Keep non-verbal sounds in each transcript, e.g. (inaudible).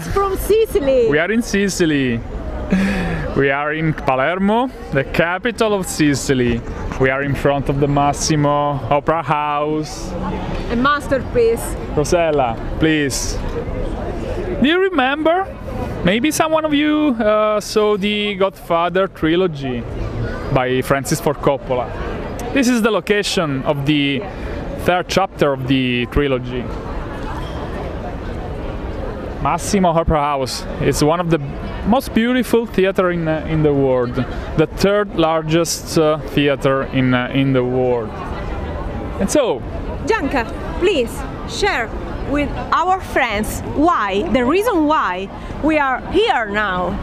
we are from Sicily. We are in Sicily. We are in Palermo, the capital of Sicily. We are in front of the Massimo Opera House. A masterpiece. Rosella, please. Do you remember? Maybe someone of you uh, saw the Godfather trilogy by Francis Ford Coppola. This is the location of the third chapter of the trilogy. Massimo Opera House is one of the most beautiful theater in, uh, in the world, the third largest uh, theater in, uh, in the world. And so, Gianca, please share with our friends why, the reason why we are here now.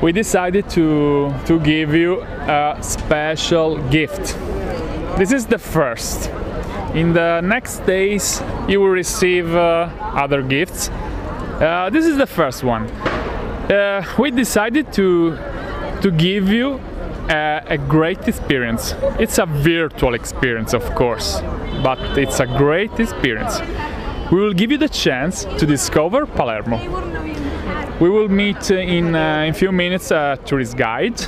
We decided to, to give you a special gift. This is the first. In the next days, you will receive uh, other gifts. Uh, this is the first one. Uh, we decided to to give you a, a, great experience. It's a virtual experience, of course, but it's a great experience. We will give you the chance to discover Palermo. We will meet in uh, in few minutes a tourist guide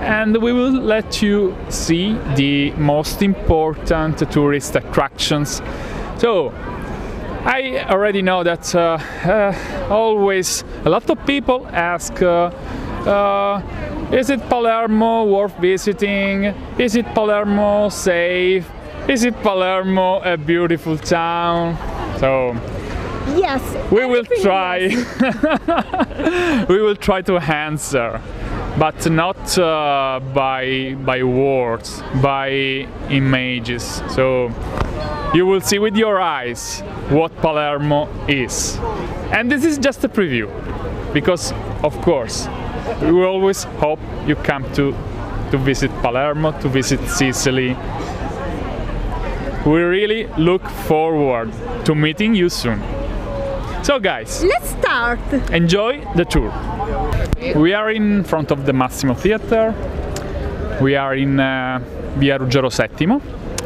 and we will let you see the most important tourist attractions. So, I already know that uh, uh, always a lot of people ask uh, uh is it Palermo worth visiting? Is it Palermo safe? Is it Palermo a beautiful town? So yes, we will try. (laughs) we will try to answer but not uh, by by words, by images. So you will see with your eyes what Palermo is. And this is just a preview, because of course we always hope you come to to visit Palermo, to visit Sicily. We really look forward to meeting you soon. So guys, let's start. Enjoy the tour. We are in front of the Massimo Theatre. We are in uh, Via Ruggero Settimo,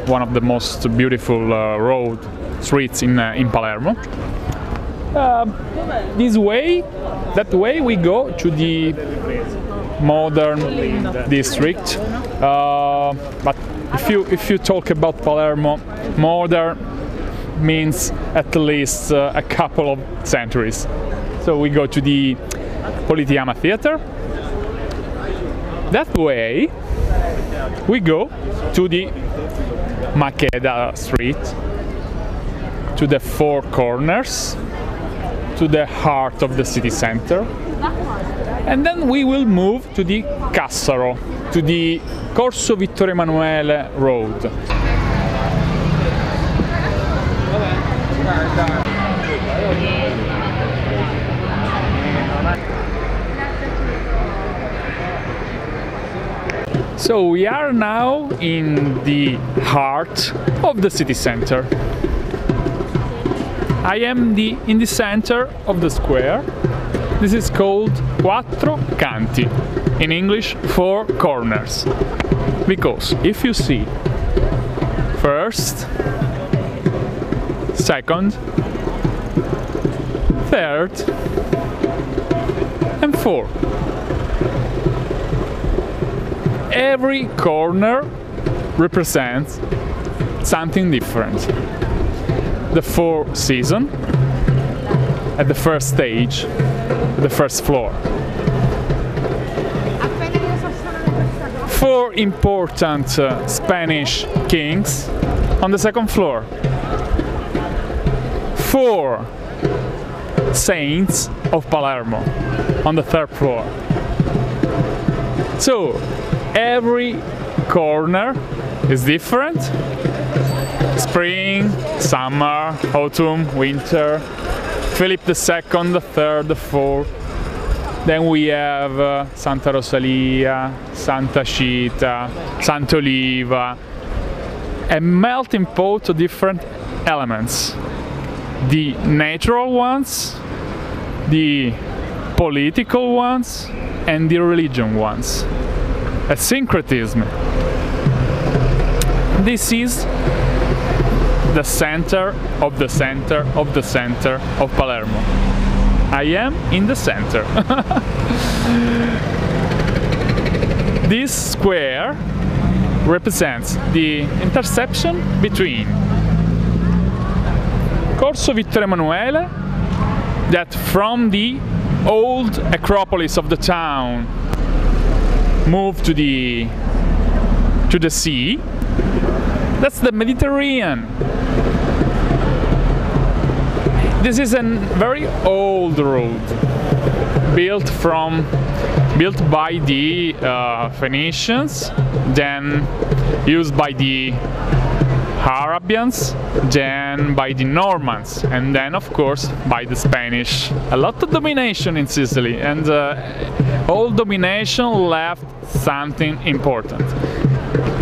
one of the most beautiful uh, road streets in uh, in Palermo. Uh, this way, that way, we go to the modern district. Uh, but if you if you talk about Palermo, modern means at least uh, a couple of centuries. So we go to the Politeama Theater. That way we go to the Maqueda Street, to the Four Corners, to the heart of the city center. And then we will move to the Cassaro, to the Corso Vittorio Emanuele Road. So we are now in the heart of the city center. I am the, in the center of the square. This is called Quattro Canti, in English, four corners. Because if you see, first, second, third, and fourth every corner represents something different. The four season at the first stage, the first floor. Four important uh, Spanish kings on the second floor. Four saints of Palermo on the third floor. So, every corner is different spring summer autumn winter philip ii the third the fourth. Then we have uh, santa rosalia santa cita sant'oliva a melting pot of different elements. The natural ones the political ones and the religion ones. A syncretism. This is the center of the center of the center of Palermo. I am in the center. (laughs) this square represents the intersection between Corso Vittorio Emanuele, that from the old acropolis of the town moved to the to the sea. That's the Mediterranean. This is a very old road built from built by the uh, Phoenicians, then used by the Arabians, then by the Normans, and then of course by the Spanish. A lot of domination in Sicily, and uh, all domination left something important.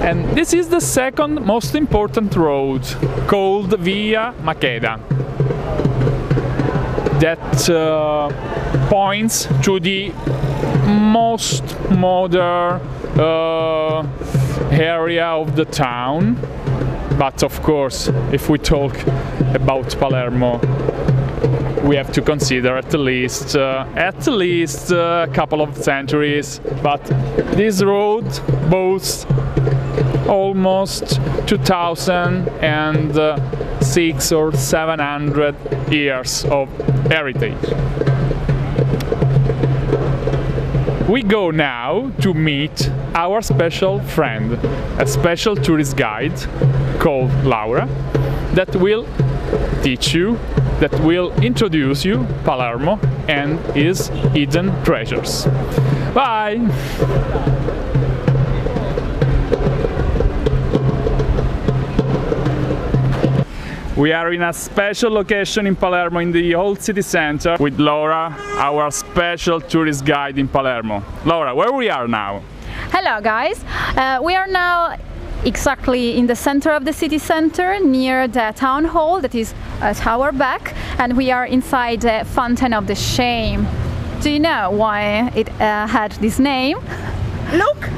And this is the second most important road, called Via Maqueda, that uh, points to the most modern uh, area of the town but of course, if we talk about Palermo, we have to consider at least uh, at least uh, a couple of centuries. But this road boasts almost 2,006 or 700 years of heritage. We go now to meet our special friend, a special tourist guide called Laura, that will teach you, that will introduce you Palermo and its hidden treasures. Bye! We are in a special location in Palermo in the old city center with Laura, our special tourist guide in Palermo. Laura, where we are now? Hello guys, uh, we are now exactly in the center of the city center near the town hall that is at our back and we are inside the Fountain of the Shame. Do you know why it uh, had this name? Look!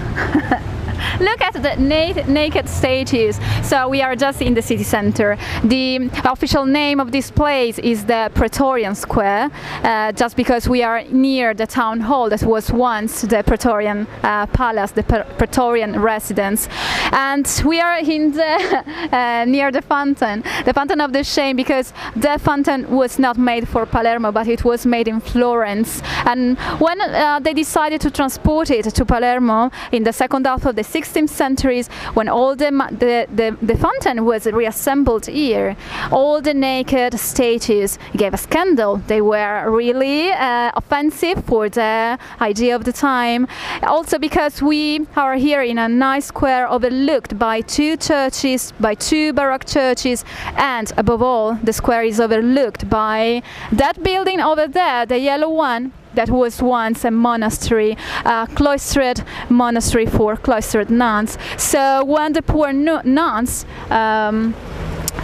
(laughs) Look at the na naked statues. So we are just in the city center. The official name of this place is the Praetorian Square, uh, just because we are near the town hall that was once the Praetorian uh, Palace, the Praetorian residence. And we are in the, (laughs) uh, near the fountain, the Fountain of the Shame, because the fountain was not made for Palermo, but it was made in Florence. And when uh, they decided to transport it to Palermo in the second half of the 16th centuries when all the, the, the, the, fountain was reassembled here, all the naked statues gave a scandal. They were really uh, offensive for the idea of the time. Also because we are here in a nice square overlooked by two churches, by two Baroque churches, and above all, the square is overlooked by that building over there, the yellow one, that was once a monastery, a cloistered monastery for cloistered nuns. So when the poor nuns um,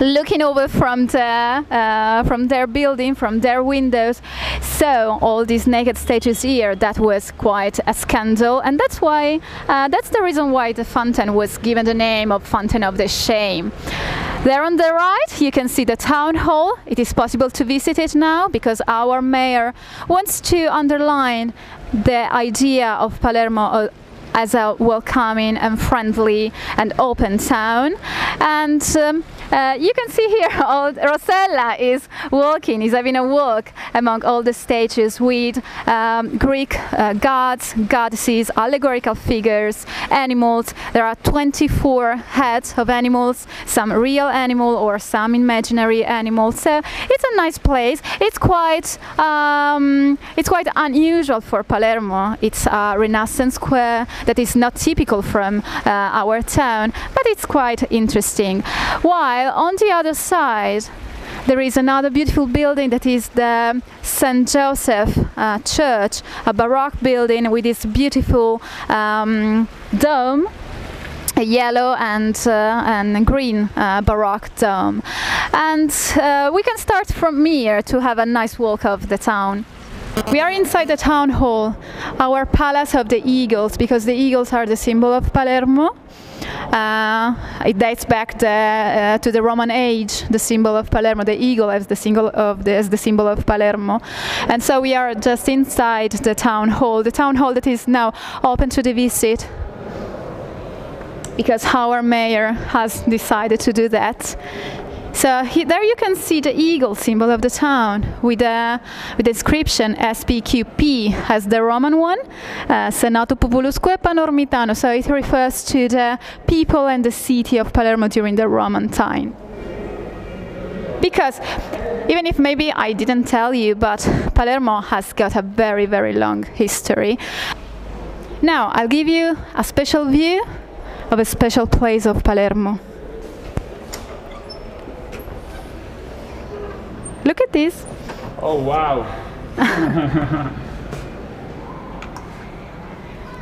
looking over from uh, from their building, from their windows, saw all these naked statues here. That was quite a scandal, and that's why uh, that's the reason why the fountain was given the name of Fountain of the Shame. There on the right you can see the town hall. It is possible to visit it now because our mayor wants to underline the idea of Palermo uh, as a welcoming and friendly and open town. And um, uh, you can see here (laughs) old Rosella is walking, is having a walk among all the statues with um, Greek uh, gods, goddesses, allegorical figures, animals. There are 24 heads of animals, some real animal or some imaginary animals. So it's a nice place. It's quite um, it's quite unusual for Palermo. It's a Renaissance square that is not typical from uh, our town, but it's quite interesting. While on the other side, there is another beautiful building that is the St. Joseph uh, Church, a Baroque building with this beautiful um, dome a yellow and uh, and green uh, baroque dome and uh, we can start from here to have a nice walk of the town we are inside the town hall, our palace of the eagles, because the eagles are the symbol of Palermo. Uh, it dates back uh, to the Roman age. The symbol of Palermo, the eagle, as the of the, as the symbol of Palermo. And so we are just inside the town hall. The town hall that is now open to the visit because our mayor has decided to do that. So he, there you can see the eagle symbol of the town with with the inscription SPQP as the Roman one, uh, Senato Populusque Panormitano. So it refers to the people and the city of Palermo during the Roman time. Because even if maybe I didn't tell you, but Palermo has got a very very long history. Now I'll give you a special view of a special place of Palermo. Look at this. Oh wow. (laughs)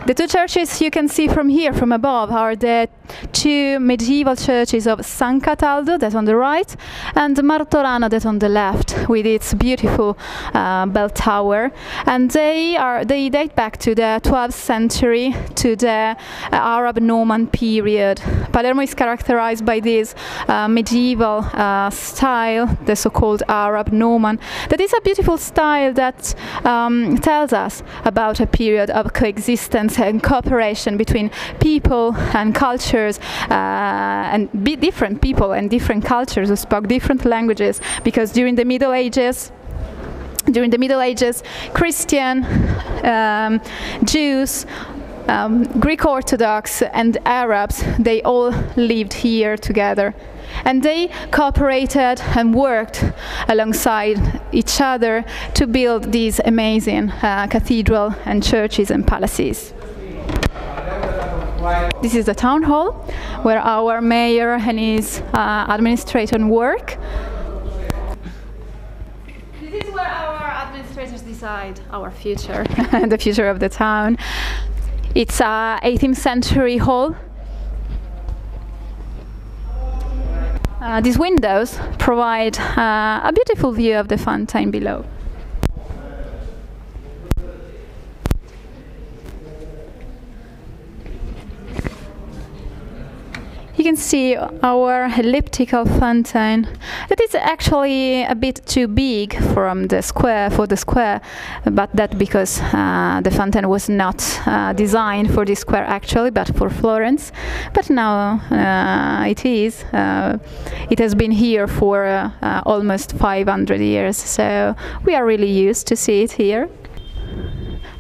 The two churches you can see from here, from above, are the two medieval churches of San Cataldo, that on the right, and Martorana, that on the left, with its beautiful uh, bell tower. And they are they date back to the 12th century, to the uh, Arab Norman period. Palermo is characterized by this uh, medieval uh, style, the so-called Arab Norman. That is a beautiful style that um, tells us about a period of coexistence and cooperation between people and cultures uh, and different people and different cultures who spoke different languages because during the Middle Ages during the Middle Ages, Christian, um, Jews, um, Greek Orthodox, and Arabs, they all lived here together. And they cooperated and worked alongside each other to build these amazing uh, cathedral and churches and palaces. This is the town hall where our mayor and his uh, administration work. This is where our administrators decide our future, and (laughs) the future of the town. It's a 18th century hall. Uh, these windows provide uh, a beautiful view of the fountain below. You can see our elliptical fountain. That is actually a bit too big from the square for the square but that because uh, the fountain was not uh, designed for this square actually but for Florence. But now uh, it is uh, it has been here for uh, almost 500 years. So we are really used to see it here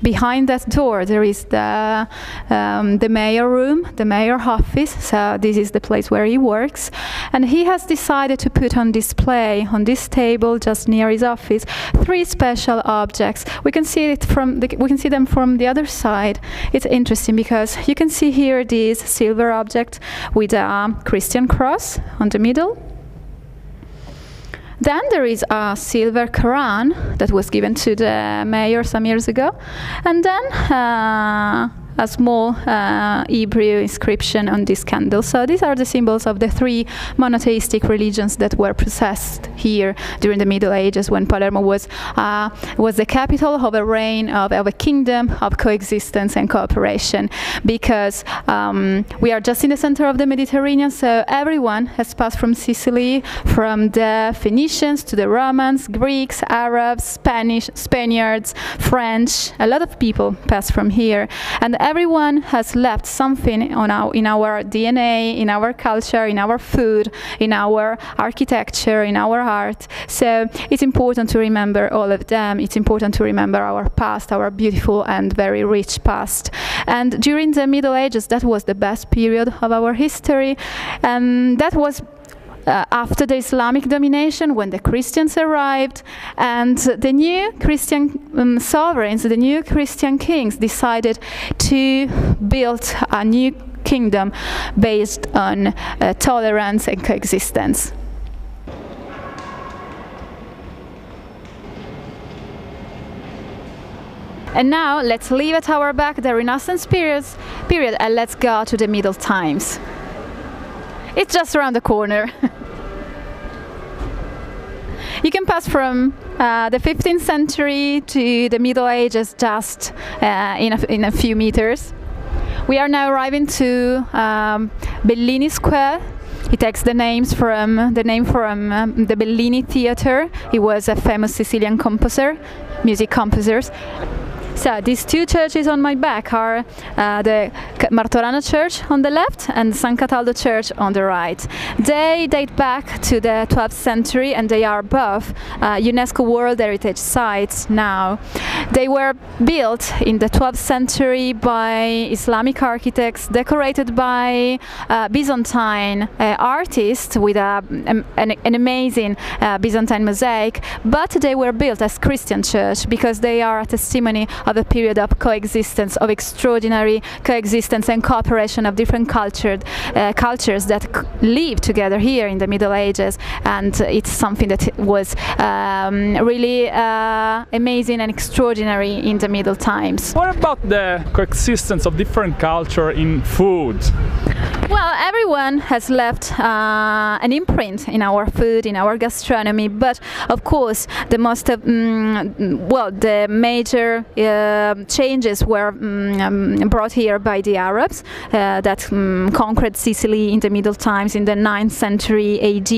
behind that door there is the um, the mayor room the mayor office. So this is the place where he works. And he has decided to put on display on this table just near his office three special objects. We can see it from the, we can see them from the other side. It's interesting because you can see here this silver object with a Christian cross on the middle then there is a silver Quran that was given to the mayor some years ago, and then uh, a small uh, Hebrew inscription on this candle. So these are the symbols of the three monotheistic religions that were possessed here during the Middle Ages when Palermo was uh, was the capital of a reign of, of, a kingdom of coexistence and cooperation. Because um, we are just in the center of the Mediterranean, so everyone has passed from Sicily, from the Phoenicians to the Romans, Greeks, Arabs, Spanish, Spaniards, French. A lot of people passed from here, and everyone has left something our, in our DNA, in our culture, in our food, in our architecture, in our art. So it's important to remember all of them. It's important to remember our past, our beautiful and very rich past. And during the Middle Ages, that was the best period of our history. And that was uh, after the Islamic domination, when the Christians arrived, and the new Christian um, sovereigns, the new Christian kings, decided to build a new kingdom based on uh, tolerance and coexistence. And now let's leave at our back the Renaissance period, period and let's go to the Middle Times. It's just around the corner. (laughs) you can pass from uh, the 15th century to the Middle Ages just uh, in, a, in a few meters. We are now arriving to um, Bellini Square. It takes the names from the name from um, the Bellini Theater. He was a famous Sicilian composer, music composers. So these two churches on my back are uh, the Martorana Church on the left and San Cataldo Church on the right. They date back to the 12th century and they are both uh, UNESCO World Heritage Sites now. They were built in the 12th century by Islamic architects, decorated by uh, Byzantine uh, artists with a, an, an, amazing uh, Byzantine mosaic, but they were built as Christian church because they are a testimony of a period of coexistence, of extraordinary coexistence and cooperation of different cultured, uh, cultures that live together here in the Middle Ages. And it's something that was um, really uh, amazing and extraordinary in the Middle Times. What about the coexistence of different culture in food? Well, everyone has left uh, an imprint in our food, in our gastronomy, but of course, the most, um, well, the major uh, changes were um, brought here by the Arabs uh, that um, conquered Sicily in the Middle Times in the 9th century AD.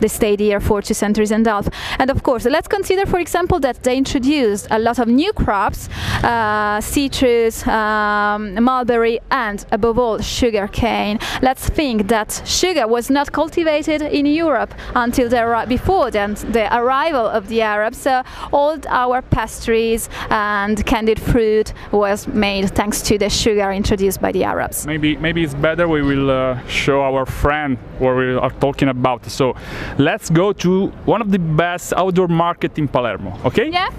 They stayed here for two centuries and a half. And of course, let's consider, for example, that they introduced a lot of new crops, uh, citrus, um, mulberry, and above all, sugar cane let's think that sugar was not cultivated in Europe until the, before the, the arrival of the Arabs. So all our pastries and fruit was made thanks to the sugar introduced by the Arabs. Maybe maybe it's better we will uh, show our friend what we are talking about. So let's go to one of the best outdoor market in Palermo. Okay? Yeah.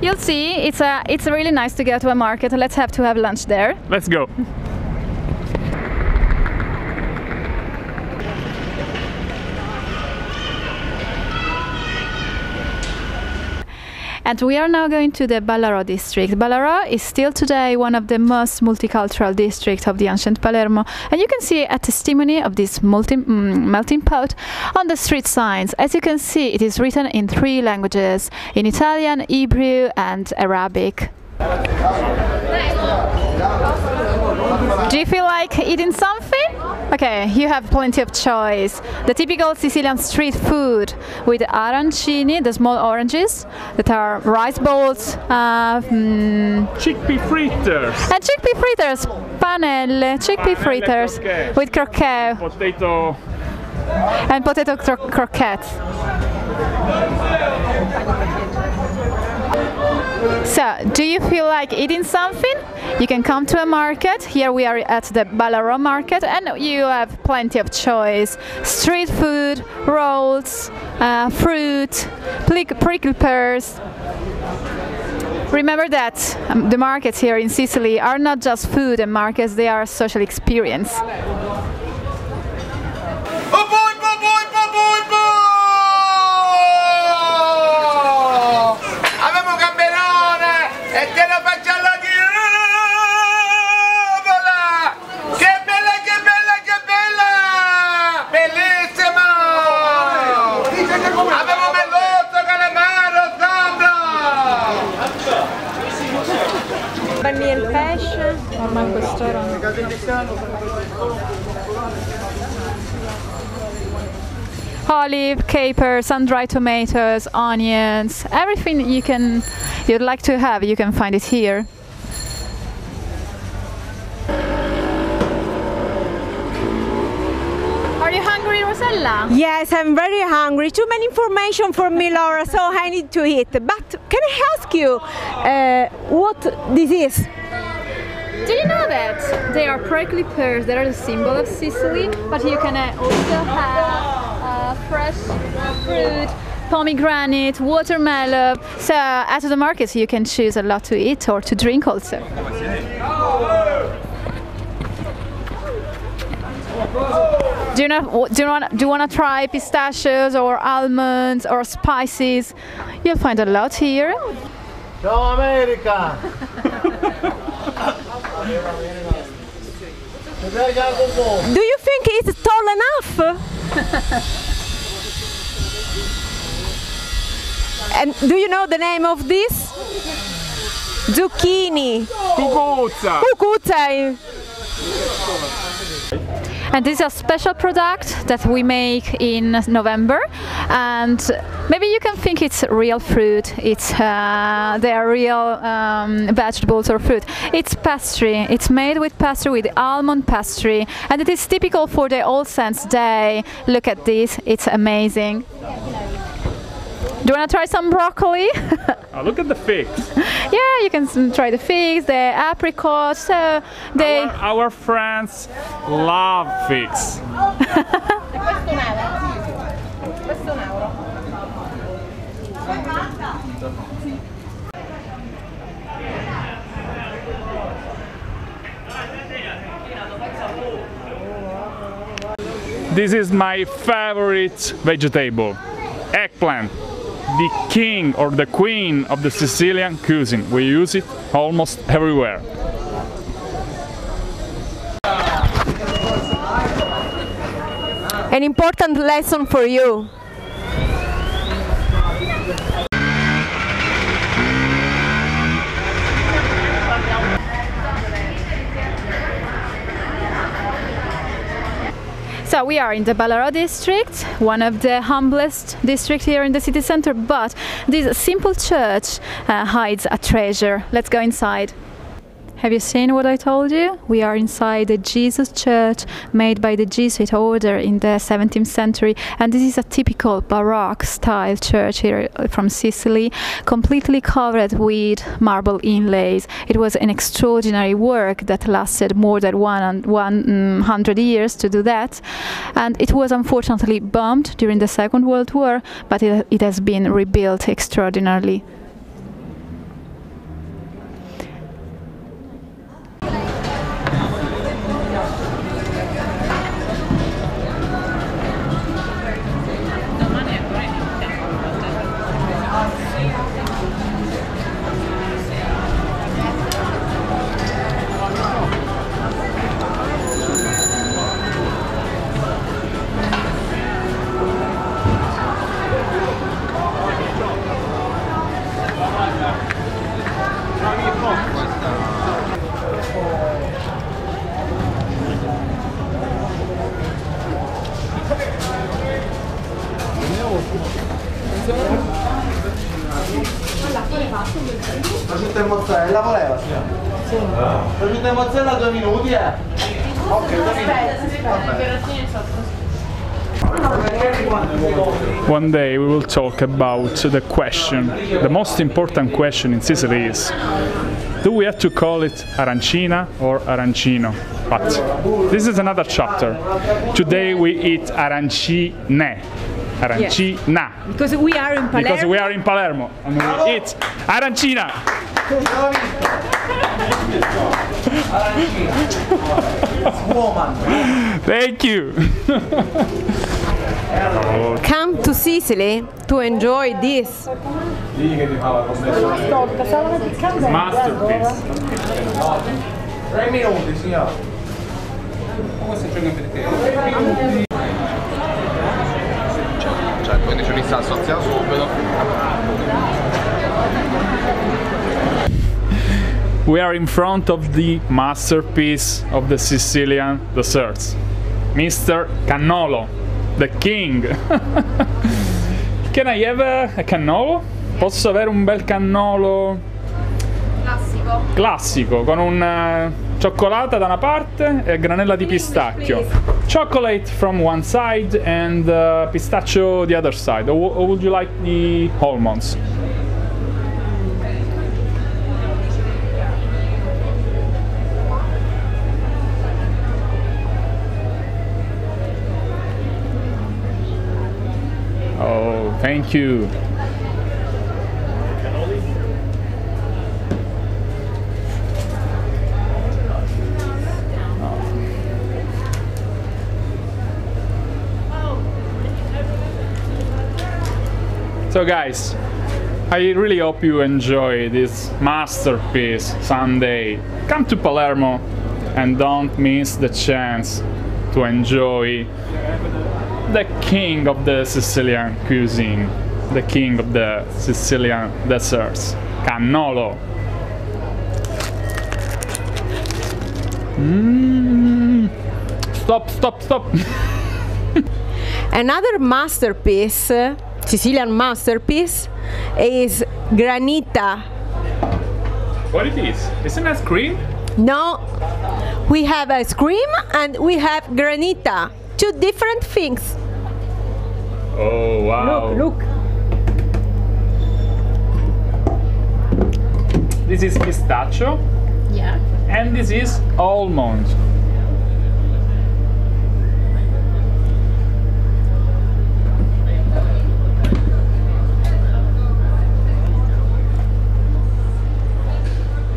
You'll see. It's a it's really nice to go to a market. Let's have to have lunch there. Let's go. (laughs) And we are now going to the Ballarò district. Ballarò is still today one of the most multicultural districts of the ancient Palermo. And you can see a testimony of this multi, mm, melting pot on the street signs. As you can see, it is written in three languages, in Italian, Hebrew and Arabic. Do you feel like eating something? Okay, you have plenty of choice. The typical Sicilian street food with arancini, the small oranges that are rice balls, uh, mm, chickpea fritters, and chickpea fritters, panelle, chickpea fritters with croquette, potato, and potato cro croquettes. So, do you feel like eating something? You can come to a market. Here we are at the Ballarò market, and you have plenty of choice: street food, rolls, uh, fruit, prickled pears. Remember that um, the markets here in Sicily are not just food and markets; they are a social experience. Olive, caper, sun-dried tomatoes, onions, everything you can you'd like to have, you can find it here. Are you hungry, Rosella? Yes, I'm very hungry. Too many information for me, Laura, so I need to eat. But can I ask you uh, what this is? Do you know that they are prickly pears that are the symbol of Sicily? But you can uh, also have uh, fresh fruit, pomegranate, watermelon. So at the markets you can choose a lot to eat or to drink also. Do you, know, do you want do you want to try pistachios or almonds or spices? You'll find a lot here. Ciao America! (laughs) Do you think it's tall enough? (laughs) and do you know the name of this? Zucchini. Cucuzza. Cucuzza. And this is a special product that we make in November. And maybe you can think it's real fruit, it's uh, they are real um, vegetables or fruit. It's pastry. It's made with pastry, with almond pastry, and it is typical for the All Saints Day. Look at this, it's amazing. Do you want to try some broccoli? (laughs) Oh, look at the figs. yeah, you can try the figs, the apricots. So they. Our, our friends love figs. This is my favorite vegetable, eggplant. The king or the queen of the Sicilian cuisine. We use it almost everywhere. An important lesson for you. So we are in the Ballarò district, one of the humblest districts here in the city center, but this simple church uh, hides a treasure. Let's go inside. Have you seen what I told you? We are inside the Jesus Church made by the Jesuit order in the 17th century, and this is a typical Baroque style church here uh, from Sicily, completely covered with marble inlays. It was an extraordinary work that lasted more than one, one mm, hundred years to do that, and it was unfortunately bombed during the Second World War, but it, it has been rebuilt extraordinarily. Talk about the question. The most important question in Sicily is do we have to call it arancina or arancino? But this is another chapter. Today we eat arancine. Arancina. Because we are in Palermo. Because we are in Palermo and we eat arancina. Thank you. (laughs) Come to Sicily to enjoy this. Masterpiece. Tre minuti, signora. Cioè, quindi ci li subito. We are in front of the masterpiece of the Sicilian desserts, Mr. Cannolo, the king. (laughs) Can I have a, cannolo? Posso avere un bel cannolo Classico. classico con un eh, cioccolata da una parte e granella di pistacchio. Chocolate from one side and uh, pistachio the other side. Or, or would you like the almonds? Thank you. So, guys, I really hope you enjoy this masterpiece Sunday. Come to Palermo and don't miss the chance to enjoy the king of the Sicilian cuisine, the king of the Sicilian desserts, cannolo. Mmm. Stop, stop, stop. Another masterpiece, Sicilian masterpiece, is granita. what it is? Isn't that cream? No, we have ice cream and we have granita. Two different things. Oh wow. Look, look. This is pistachio Yeah. and this is almond.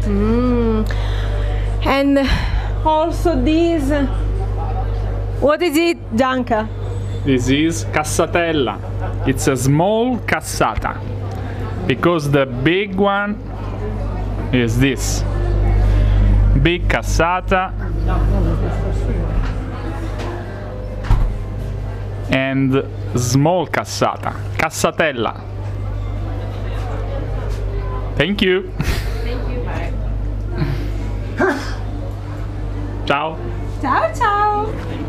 Mm. And also this. What is it, Gianca? This is cassatella. It's a small cassata. Because the big one is this. Big cassata and small cassata. Cassatella. Thank you. (laughs) Ciao. Ciao, ciao.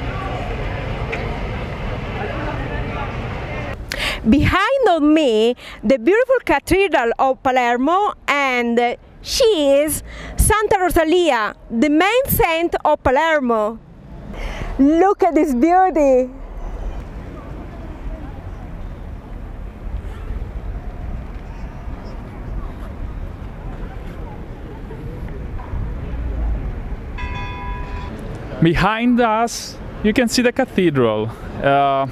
Behind of me, the beautiful Cathedral of Palermo, and she is Santa Rosalia, the main saint of Palermo. Look at this beauty. Behind us, you can see the cathedral. Uh,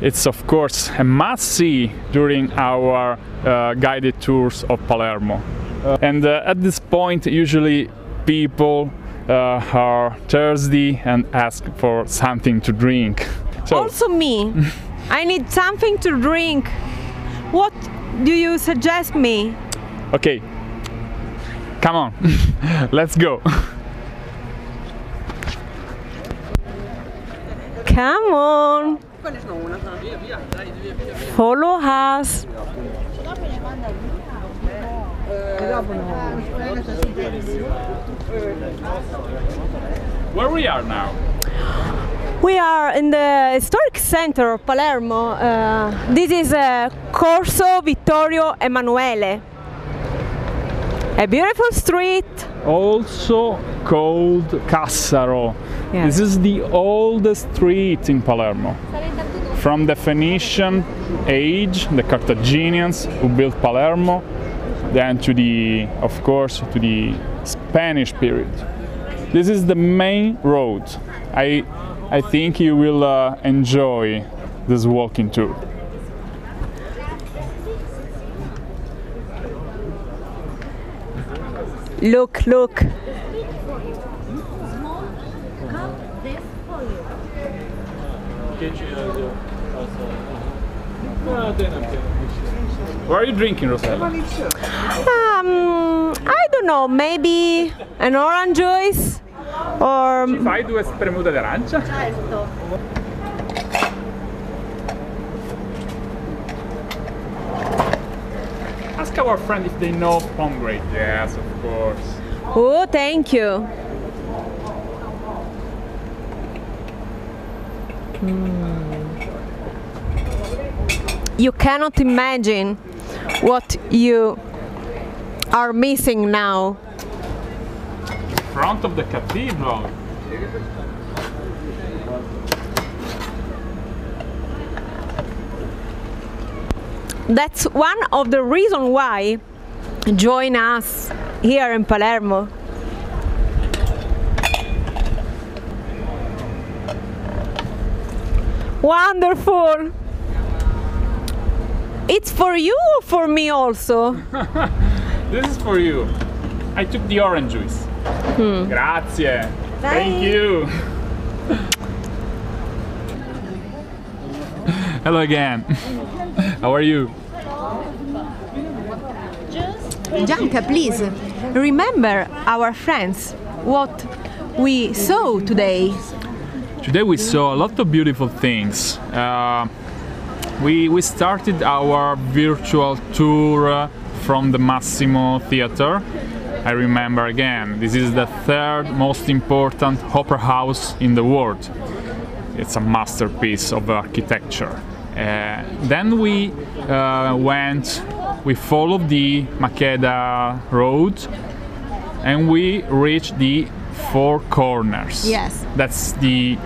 it's of course a must see during our uh, guided tours of Palermo. Uh, and uh, at this point, usually people uh, are thirsty and ask for something to drink. So, Also me. (laughs) I need something to drink. What do you suggest me? okay, come on, (laughs) let's go. Come on. Follow us. Where we are now? We are in the historic center of Palermo. Uh, this is uh, Corso Vittorio Emanuele. A beautiful street. also called Cassaro. Yeah. This is the oldest street in Palermo. From the Phoenician age, the Carthaginians who built Palermo, then to the, of course, to the Spanish period. This is the main road. I, I think you will uh, enjoy this walking tour. Look, look. What are you drinking, Rosella? Um, I don't know, maybe an orange juice or Fai due spremute d'arancia? Ask our friend if they know pomegranate. Yes, of course. Oh, thank you. Mm. You cannot imagine what you are missing now. Front of the cathedral. That's one of the reasons why join us here in Palermo. Wonderful. It's for you or for me also? (laughs) This is for you. I took the orange juice. Grazie. Thank you. (laughs) Hello again. (laughs) How are you? Gianca, please remember our friends what we saw today. Today we saw a lot of beautiful things. Uh, we, we started our virtual tour uh, from the Massimo Theater. I remember again, this is the third most important opera house in the world. It's a masterpiece of architecture. Uh, then we uh, went, we followed the Maqueda road and we reached the Four Corners. Yes. That's the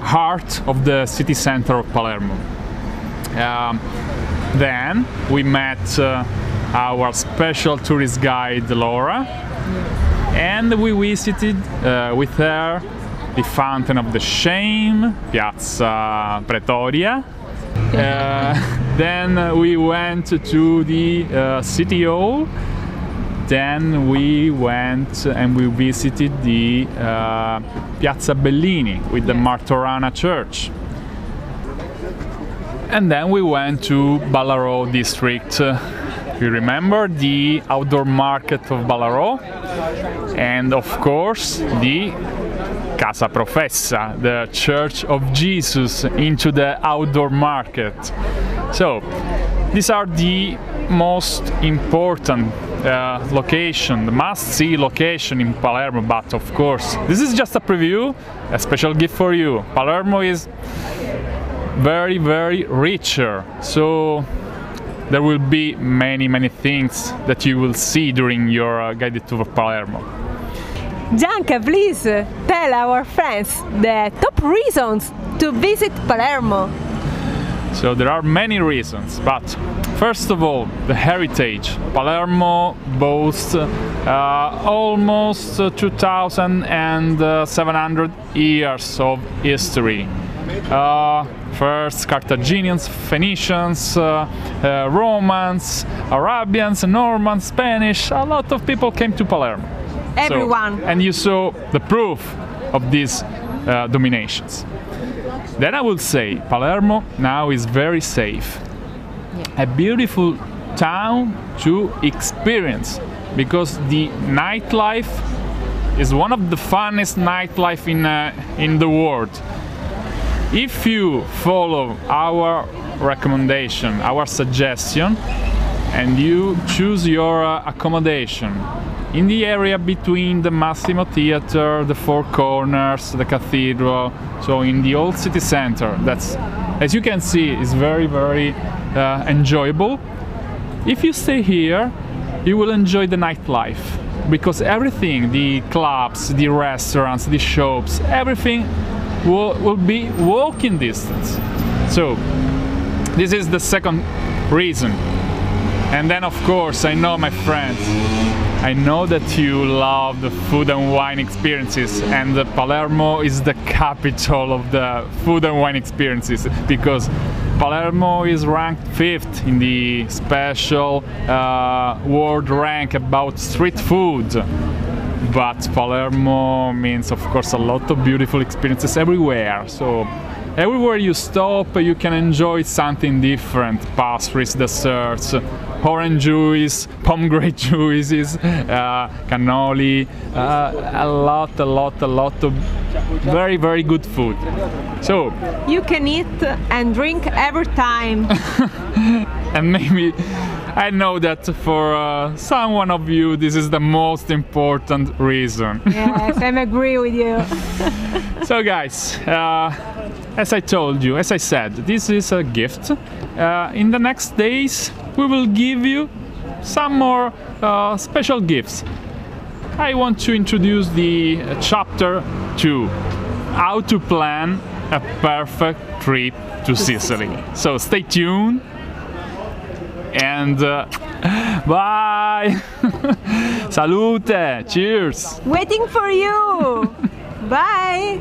heart of the city center of Palermo. Um, then we met uh, our special tourist guide Laura and we visited uh, with her the Fountain of the Shame, Piazza Pretoria. Uh, (laughs) then we went to the uh, city hall. Then we went and we visited the uh, Piazza Bellini with the Martorana Church. And then we went to Ballarò district. You remember the outdoor market of Ballarò? And of course, the Casa Professa, the Church of Jesus, into the outdoor market. So, these are the most important uh, location, the must-see location in Palermo. But of course, this is just a preview, a special gift for you. Palermo is very, very richer. So there will be many, many things that you will see during your uh, guided tour of Palermo. Gianca, please tell our friends the top reasons to visit Palermo. So there are many reasons, but first of all, the heritage. Palermo boasts uh, almost uh, 2,700 years of history. Uh, first Carthaginians, Phoenicians, uh, uh, Romans, Arabians, Normans, Spanish, a lot of people came to Palermo. So- Everyone. and you saw the proof of these uh, dominations. Then I will say Palermo now is very safe. Yeah. A beautiful town to experience because the nightlife is one of the funnest nightlife in uh, in the world. If you follow our recommendation, our suggestion, and you choose your uh, accommodation in the area between the Massimo Theater, the Four Corners, the Cathedral, so in the old city center, that's, as you can see, is very, very uh, enjoyable. If you stay here, you will enjoy the nightlife because everything, the clubs, the restaurants, the shops, everything will, be walking distance. So, this is the second reason. And then, of course, I know my friends, I know that you love the food and wine experiences, and Palermo is the capital of the food and wine experiences because Palermo is ranked fifth in the special uh, world rank about street food. But Palermo means, of course, a lot of beautiful experiences everywhere. So everywhere you stop, you can enjoy something different: pastries, desserts, orange juice, (laughs) pomegranate juices, uh, cannoli, uh, a lot, a lot, a lot of very, very good food. So, You can eat and drink every time. (laughs) and maybe I know that for uh, someone of you, this is the most important reason. yes, I agree with you. (laughs) So, guys, uh, as I told you, as I said, this is a gift. Uh, in the next days, we will give you some more uh, special gifts. I want to introduce the uh, chapter 2 How to Plan a Perfect Trip to Sicily. So, stay tuned and uh, (laughs) bye! (laughs) Salute! Cheers! Waiting for you. (laughs) Bye.